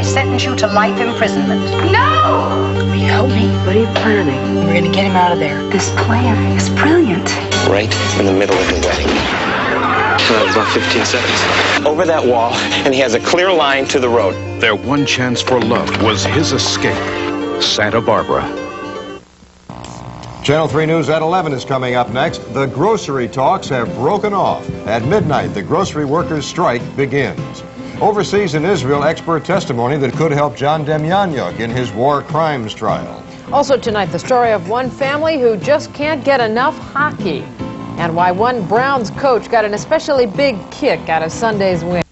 I sentence you to life imprisonment. No! Will you help me? What are you planning? We're gonna get him out of there. This plan is brilliant. Right in the middle of the wedding. Uh, about 15 seconds. Over that wall, and he has a clear line to the road. Their one chance for love was his escape. Santa Barbara. Channel 3 News at 11 is coming up next. The grocery talks have broken off. At midnight, the grocery workers' strike begins. Overseas in Israel, expert testimony that could help John Demjanjuk in his war crimes trial. Also tonight, the story of one family who just can't get enough hockey and why one Browns coach got an especially big kick out of Sunday's win.